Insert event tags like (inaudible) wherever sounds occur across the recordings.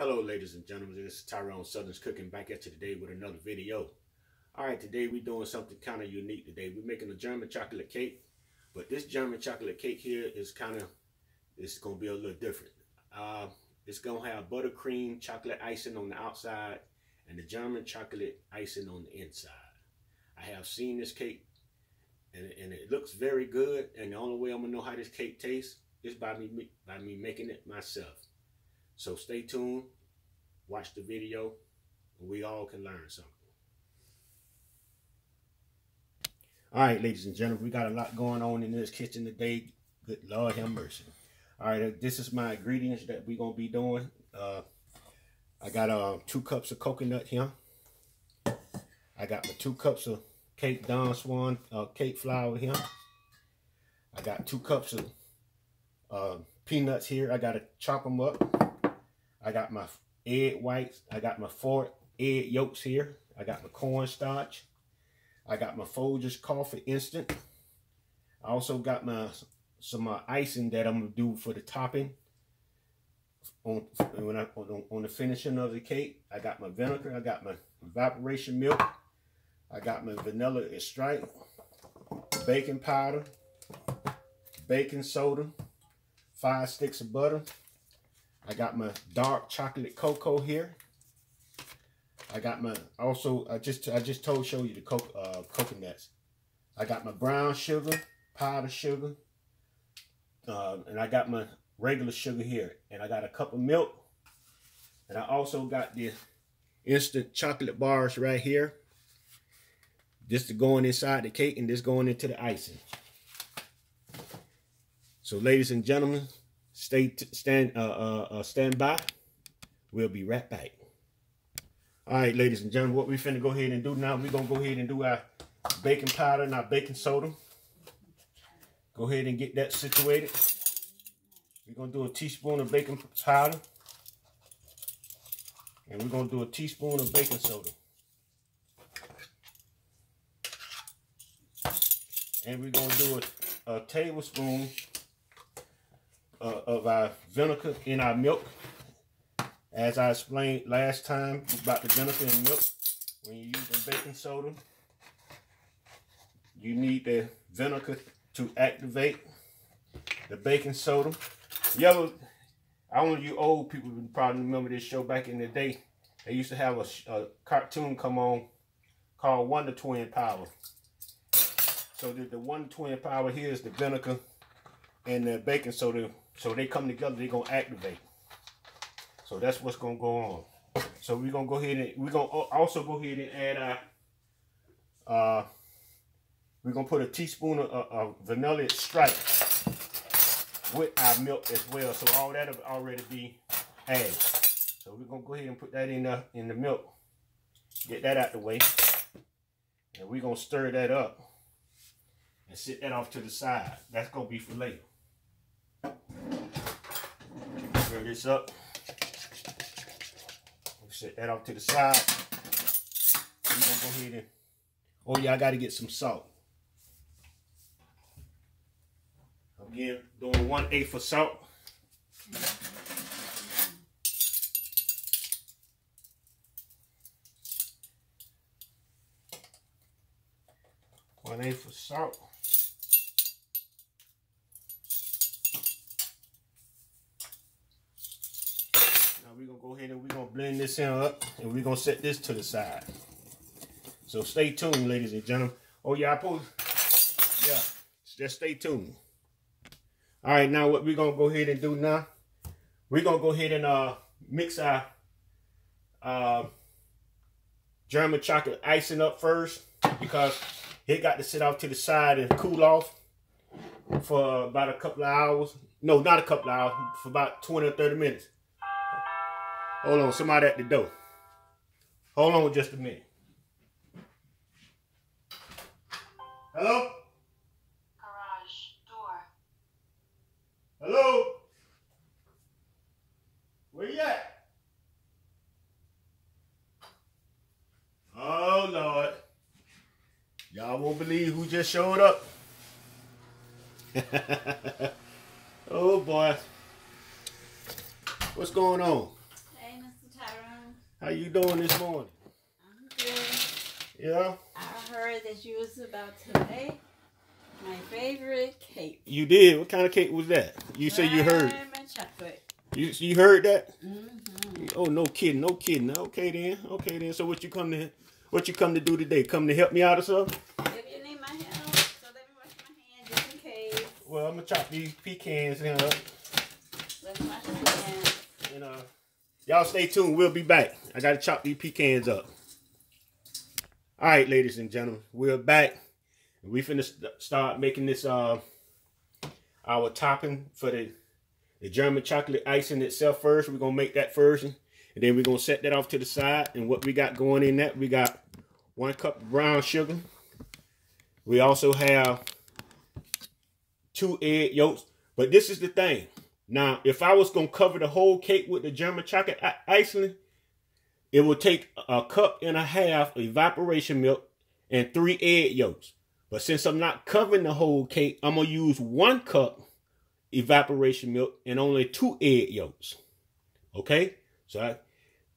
Hello, ladies and gentlemen. This is Tyrone Southern's Cooking back at you today with another video. All right, today we're doing something kind of unique today. We're making a German chocolate cake, but this German chocolate cake here is kind of, it's going to be a little different. Uh, it's going to have buttercream chocolate icing on the outside and the German chocolate icing on the inside. I have seen this cake and, and it looks very good. And the only way I'm going to know how this cake tastes is by me, by me making it myself. So stay tuned, watch the video, and we all can learn something. All right, ladies and gentlemen, we got a lot going on in this kitchen today. Good Lord have mercy. All right, uh, this is my ingredients that we're going to be doing. Uh, I got uh, two cups of coconut here. I got my two cups of cake Dawn Swan uh, cake flour here. I got two cups of uh, peanuts here. I got to chop them up. I got my egg whites. I got my four egg yolks here. I got my cornstarch. I got my Folgers coffee instant. I also got my some uh, icing that I'm gonna do for the topping. On when I on, on the finishing of the cake, I got my vinegar. I got my evaporation milk. I got my vanilla extract, baking powder, baking soda, five sticks of butter, I got my dark chocolate cocoa here. I got my also I just I just told show you the co uh, coconuts. I got my brown sugar, powder sugar, uh, and I got my regular sugar here. And I got a cup of milk. And I also got the instant chocolate bars right here. This is going inside the cake and this going into the icing. So ladies and gentlemen, Stay stand uh, uh, uh, stand by. We'll be right back. All right, ladies and gentlemen, what we finna go ahead and do now, we're gonna go ahead and do our baking powder and our baking soda. Go ahead and get that situated. We're gonna do a teaspoon of baking powder. And we're gonna do a teaspoon of baking soda. And we're gonna do a, a tablespoon uh, of our vinegar in our milk. As I explained last time about the vinegar and milk, when you're using baking soda, you need the vinegar to activate the baking soda. Yellow, I don't know you old people probably remember this show back in the day. They used to have a, a cartoon come on called Wonder Twin Power. So the, the Wonder Twin Power here is the vinegar and the baking soda so they come together, they're gonna activate. So that's what's gonna go on. So we're gonna go ahead and we're gonna uh, also go ahead and add our uh, uh we're gonna put a teaspoon of, uh, of vanilla extract with our milk as well. So all that'll already be added. So we're gonna go ahead and put that in the in the milk. Get that out the way. And we're gonna stir that up and sit that off to the side. That's gonna be for later stir this up. Set that off to the side. We're gonna go ahead and, oh yeah, I gotta get some salt. Again, doing one eighth of salt. One eighth of salt. This in up and we're gonna set this to the side. So stay tuned, ladies and gentlemen. Oh yeah, I post. Yeah, just stay tuned. All right, now what we're gonna go ahead and do now, we're gonna go ahead and uh mix our uh German chocolate icing up first because it got to sit off to the side and cool off for about a couple of hours. No, not a couple of hours, for about 20 or 30 minutes. Hold on, somebody at the door. Hold on just a minute. Hello? Garage door. Hello? Where you at? Oh, Lord. Y'all won't believe who just showed up. (laughs) oh, boy. What's going on? How you doing this morning? I'm good. Yeah. I heard that you was about to make my favorite cake. You did. What kind of cake was that? You say you heard. Chocolate. You you heard that? Mm-hmm. Oh no kidding, no kidding. Okay then. Okay then. So what you come to what you come to do today? Come to help me out or something? If you need my help, so let me wash my hands just in case. Well, I'm gonna chop these pecans and uh, Let me wash my hands. and uh, y'all stay tuned. We'll be back. I gotta chop these pecans up. All right, ladies and gentlemen, we're back. We finna st- start making this uh our topping for the the German chocolate icing itself first. We're gonna make that first, and then we're gonna set that off to the side. And what we got going in that, we got one cup brown sugar. We also have two egg yolks. But this is the thing. Now, if I was gonna cover the whole cake with the German chocolate icing, it would take a cup and a half of evaporation milk and three egg yolks. But since I'm not covering the whole cake, I'm gonna use one cup evaporation milk and only two egg yolks. Okay, so I,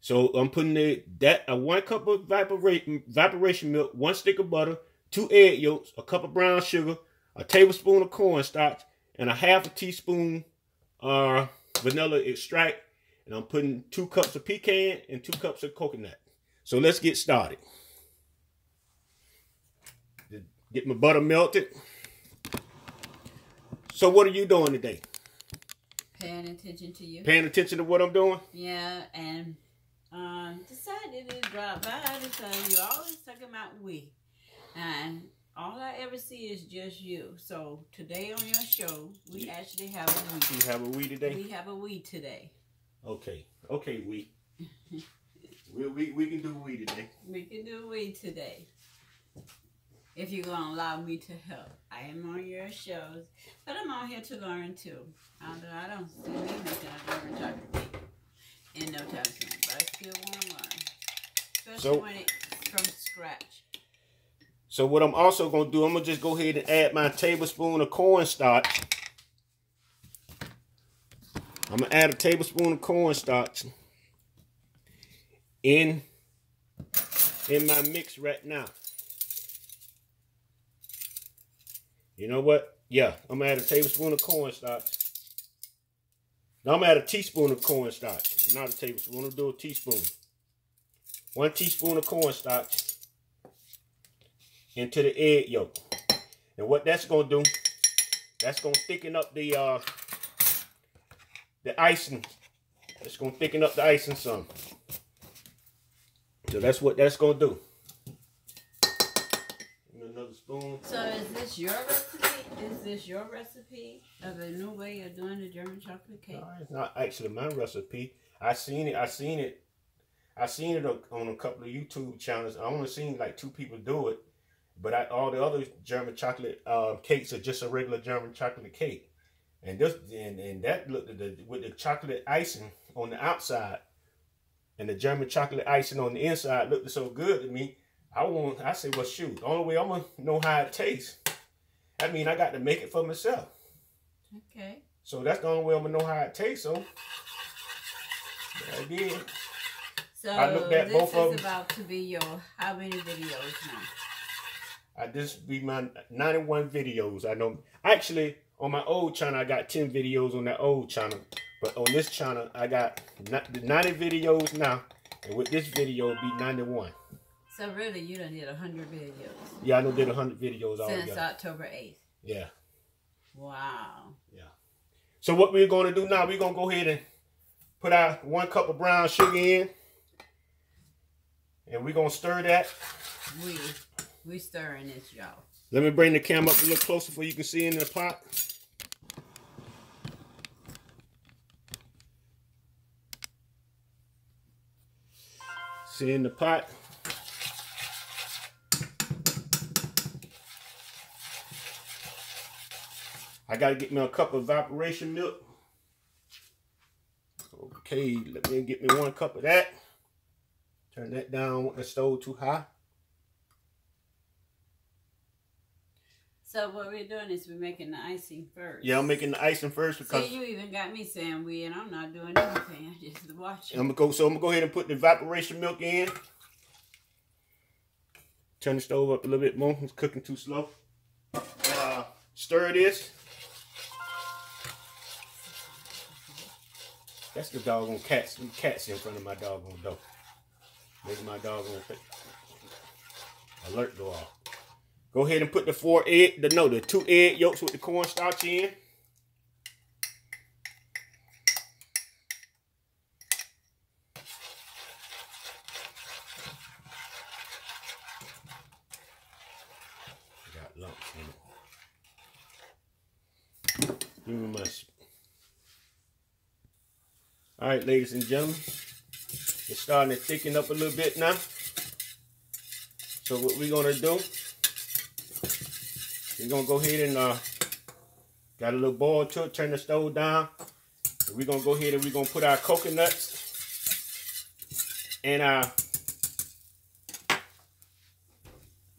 so I'm putting the, that a one cup of evaporation evaporation milk, one stick of butter, two egg yolks, a cup of brown sugar, a tablespoon of cornstarch, and a half a teaspoon uh vanilla extract. And I'm putting two cups of pecan and two cups of coconut. So let's get started. Get my butter melted. So what are you doing today? Paying attention to you. Paying attention to what I'm doing? Yeah, and um, decided to drop by because you always talking about we, and all I ever see is just you. So today on your show, we actually have a we. You have a we today? We have a we today. Okay. Okay, we. (laughs) we, we. We can do we today. We can do we today. If you're gonna allow me to help, I am on your shows, but I'm on here to learn too. Although I don't see me making a German chocolate cake in no time soon, but I still want to learn, especially So- when it's from scratch. So what I'm also gonna do, I'm gonna just go ahead and add my tablespoon of cornstarch. I'm gonna add a tablespoon of cornstarch in in my mix right now. You know what? Yeah, I'm gonna add a tablespoon of cornstarch. Now I'm gonna add a teaspoon of cornstarch, not a tablespoon. I'm gonna do a teaspoon. One teaspoon of cornstarch into the egg yolk. And what that's gonna do, that's gonna thicken up the uh the icing. It's gonna thicken up the icing some. So that's what that's gonna do. Give Another spoon. So is this your recipe? Is this your recipe of a new way of doing the German chocolate cake? No, it's not actually my recipe. I seen it. I seen it. I seen it on a couple of YouTube channels. I only seen like two people do it, but I, all the other German chocolate uh, cakes are just a regular German chocolate cake. And this and, and that looked at the with the chocolate icing on the outside, and the German chocolate icing on the inside looked so good to me. I want. I said, well, shoot. The only way I'm gonna know how it tastes. I mean, I got to make it for myself. Okay. So that's the only way I'm gonna know how it tastes. So I did. So I looked at this both is of 'em. about to be your how many videos now? I just be my 91 videos. I know. Actually, on my old channel, I got 10 videos on that old channel. But on this channel, I got 90 videos now. And with this video, it'll be 91. So really, you done did hundred videos Yeah, I know did 100 videos since altogether. October eighth. Yeah. Wow. Yeah. So what we're going to do now, we're going to go ahead and put our one cup of brown sugar in. And we're going to stir that. We we stirring this, y'all. Let me bring the camera up a little closer so you can see in the pot. See in the pot. I gotta get me a cup of evaporation milk. Okay, let me get me one cup of that. Turn that down the stove too high. So what we're doing is we're making the icing first. Yeah, I'm making the icing first because See, you even got me saying we, and I'm not doing anything. I'm (laughs) just watching. I'm gonna go. So I'm gonna go ahead and put the evaporation milk in. Turn the stove up a little bit more. It's cooking too slow. Uh, stir this. That's the doggone cats. Them cats in front of my doggone door. Making my doggone alert go off. Go ahead and put the four egg, the no, the two egg yolks with the cornstarch in. Got lumps in it. Give me my. All right, ladies and gentlemen, it's starting to thicken up a little bit now. So what we're gonna do? We're gonna go ahead and uh, got a little boil to it. Turn the stove down. And we're gonna go ahead and we're gonna put our coconuts and our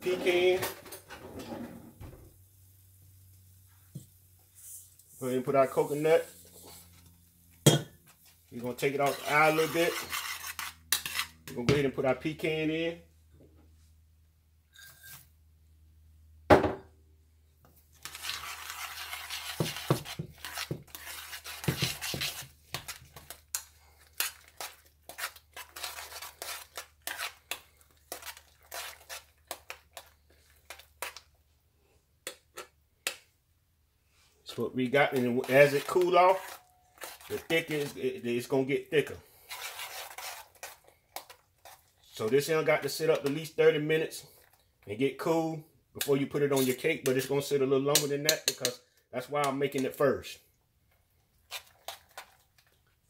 pecan. Go ahead and put our coconut. We're gonna take it off the eye a little bit. We're gonna go ahead and put our pecan in. That's what we got, and as it cool off, the thicker it- it's gonna get thicker. So this here got to sit up at least 30 minutes and get cool before you put it on your cake, but it's gonna sit a little longer than that because that's why I'm making it first.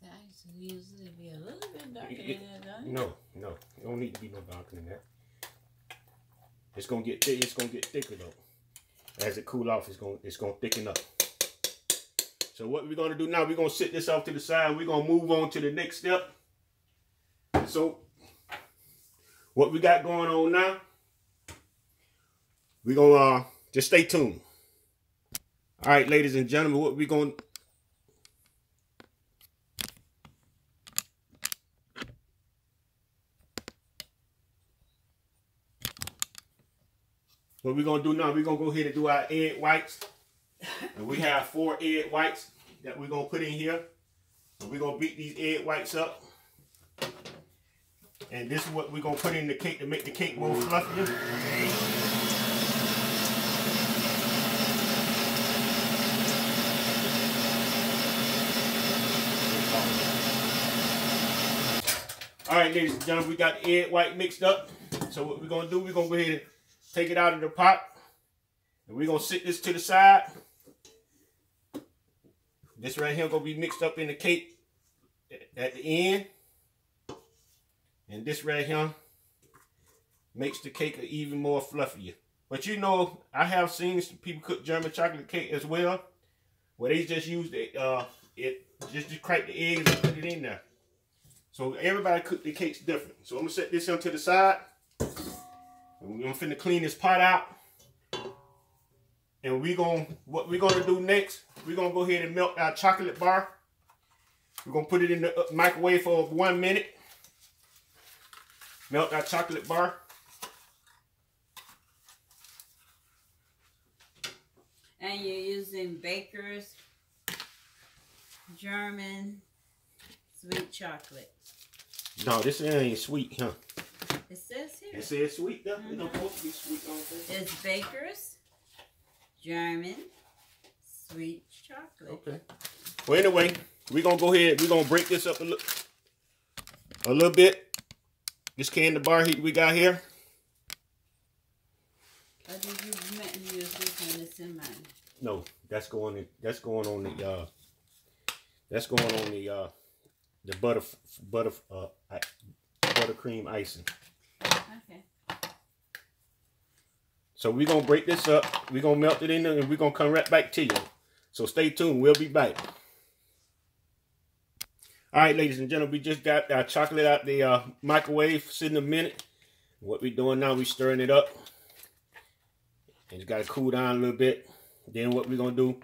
That usually be a little bit darker It- than that, don't it? No, no, it don't need to be no darker than that. It's gonna get thick. It's gonna get thicker though. As it cool off, it's gonna it's gonna thicken up. So what we're gonna do now? We're gonna sit this off to the side. We're gonna move on to the next step. So what we got going on now? We're gonna uh, just stay tuned. All right, ladies and gentlemen, what we're gonna What we're gonna do now, we're gonna go ahead and do our egg whites. And we have four egg whites that we're gonna put in here. And we're gonna beat these egg whites up. And this is what we're gonna put in the cake to make the cake more fluffier. All right, ladies and gentlemen, we got the egg white mixed up. So what we're gonna do, we're gonna go ahead and take it out of the pot. And we're gonna sit this to the side. This right here gonna be mixed up in the cake at the end. And this right here makes the cake even more fluffier. But you know, I have seen some people cook German chocolate cake as well, where they just use the uh it just just crack the eggs and put it in there. So everybody cook the cakes different. So I'm gonna set this on to the side. I'm finna clean this pot out. And we gonna what we're gonna do next, we're gonna go ahead and melt our chocolate bar. We're gonna put it in the uh, microwave for one minute. Melt our chocolate bar. And you're using Baker's German sweet chocolate. No, this ain't sweet, huh? It says here. It says sweet though. It don't supposed to be sweet, don't? It's Baker's German sweet chocolate. Okay. Well, anyway, we're gonna go ahead. We're gonna break this up a little, a little bit. This candy bar heat we got here. Or did you meant to use this one that's in mine? No, that's going. In, that's going on the. uh That's going on the. uh The butter, butter, uh, buttercream icing. Okay. So we're gonna break this up. We're gonna melt it in there, and we're gonna come right back to you. So stay tuned. We'll be back. All right, ladies and gentlemen, we just got our chocolate out the uh, microwave, sitting a minute. What we're doing now? we're stirring it up. It's got to cool down a little bit. Then what we're going to do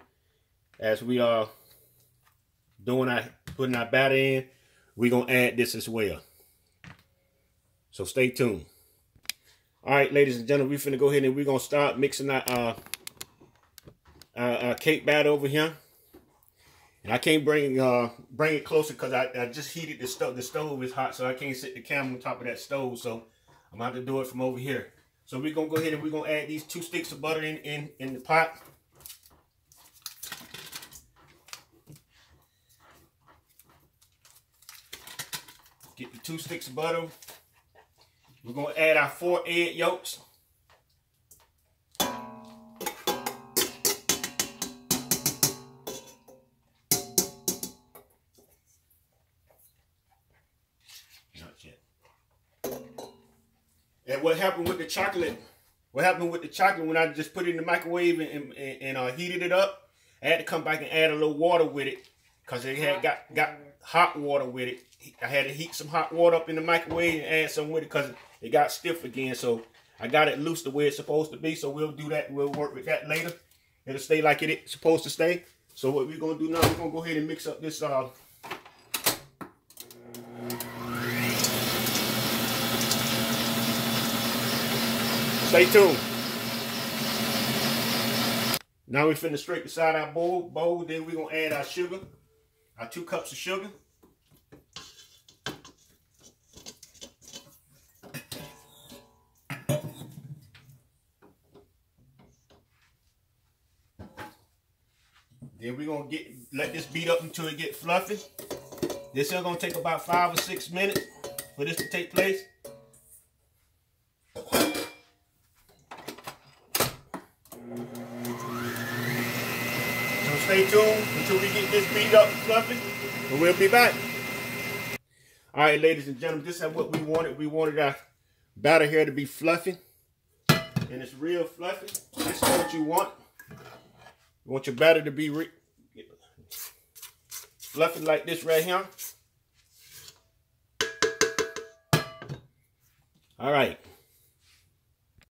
as we are doing our, putting our batter in, we're going to add this as well. So stay tuned. All right, ladies and gentlemen, we're finna go ahead and we're to start mixing our, uh, our, our cake batter over here. And I can't bring uh bring it closer because I, I just heated the stove. The stove is hot, so I can't sit the camera on top of that stove. So I'm going to do it from over here. So we're to go ahead and we're to add these two sticks of butter in, in, in the pot. Get the two sticks of butter. We're going to add our four egg yolks. And what happened with the chocolate? What happened with the chocolate when I just put it in the microwave and, and, and uh, heated it up? I had to come back and add a little water with it because it had got, got hot water with it. I had to heat some hot water up in the microwave and add some with it because it got stiff again. So I got it loose the way it's supposed to be. So we'll do that. We'll work with that later. It'll stay like it's supposed to stay. So what we're going to do now, we're going to go ahead and mix up this uh, Stay tuned. Now we finna straight beside our bowl, bowl. Then we're gonna add our sugar, our two cups of sugar. Then we're gonna get let this beat up until it get fluffy. This is gonna take about five or six minutes for this to take place. So stay tuned until we get this beat up fluffy, and we'll be back. All right, ladies and gentlemen, this is what we wanted. We wanted our batter here to be fluffy, and it's real fluffy. This is what you want. You want your batter to be fluffy like this right here. All right.